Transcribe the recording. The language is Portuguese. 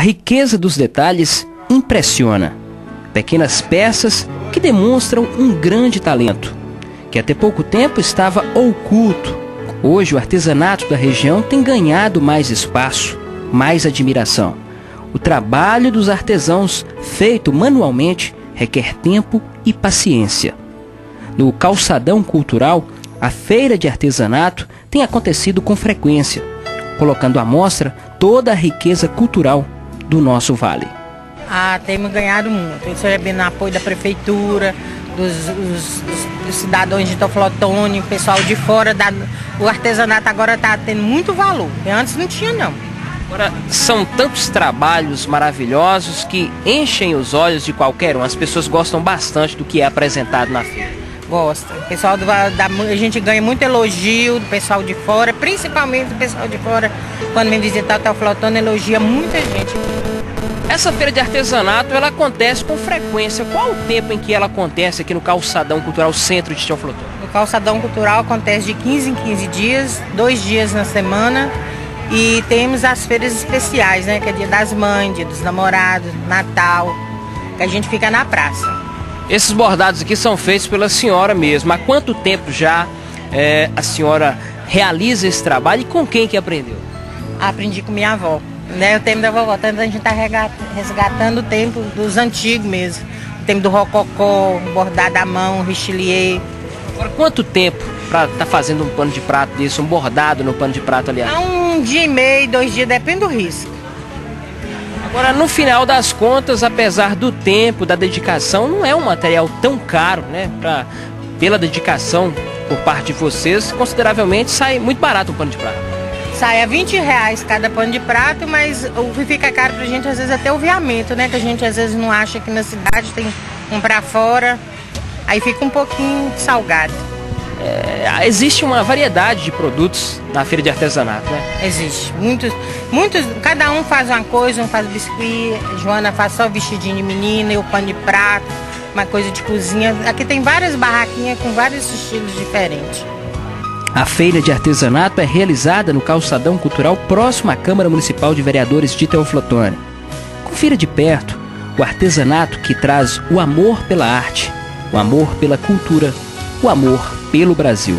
A riqueza dos detalhes impressiona. Pequenas peças que demonstram um grande talento, que até pouco tempo estava oculto. Hoje, o artesanato da região tem ganhado mais espaço, mais admiração. O trabalho dos artesãos, feito manualmente, requer tempo e paciência. No calçadão cultural, a feira de artesanato tem acontecido com frequência, colocando à mostra toda a riqueza cultural do nosso vale. Ah, temos ganhado muito. Recebendo apoio da prefeitura, dos, os, dos cidadãos de Toflotone, o pessoal de fora. Da, o artesanato agora está tendo muito valor. Antes não tinha, não. Agora, são tantos trabalhos maravilhosos que enchem os olhos de qualquer um. As pessoas gostam bastante do que é apresentado na feira. Gosta. O pessoal do, da, a gente ganha muito elogio do pessoal de fora, principalmente do pessoal de fora, quando vem visitar o Teoflotone, elogia muita gente. Essa feira de artesanato, ela acontece com frequência. Qual o tempo em que ela acontece aqui no Calçadão Cultural Centro de Teoflotone? No Calçadão Cultural acontece de 15 em 15 dias, dois dias na semana. E temos as feiras especiais, né? Que é dia das mães, dia dos namorados, Natal, que a gente fica na praça. Esses bordados aqui são feitos pela senhora mesmo. Há quanto tempo já é, a senhora realiza esse trabalho e com quem que aprendeu? Aprendi com minha avó. Né, o tempo da vovó, tanto a gente está resgatando o tempo dos antigos mesmo. O tempo do rococó, bordado à mão, richelieu. Agora, quanto tempo para estar tá fazendo um pano de prato desse, um bordado no pano de prato, aliás? Há um dia e meio, dois dias, depende do risco. Agora, no final das contas, apesar do tempo, da dedicação, não é um material tão caro, né? Pra, pela dedicação por parte de vocês, consideravelmente sai muito barato um pano de prato. Sai a 20 reais cada pano de prato, mas o que fica caro pra gente às vezes é até o viamento, né? Que a gente às vezes não acha que na cidade tem um pra fora, aí fica um pouquinho salgado. É, existe uma variedade de produtos na feira de artesanato, né? Existe. Muitos, muitos, cada um faz uma coisa, um faz biscuit, Joana faz só vestidinho de menina, eu pano de prato, uma coisa de cozinha. Aqui tem várias barraquinhas com vários estilos diferentes. A feira de artesanato é realizada no calçadão cultural próximo à Câmara Municipal de Vereadores de Teoflotone. Confira de perto o artesanato que traz o amor pela arte, o amor pela cultura, o amor pelo Brasil.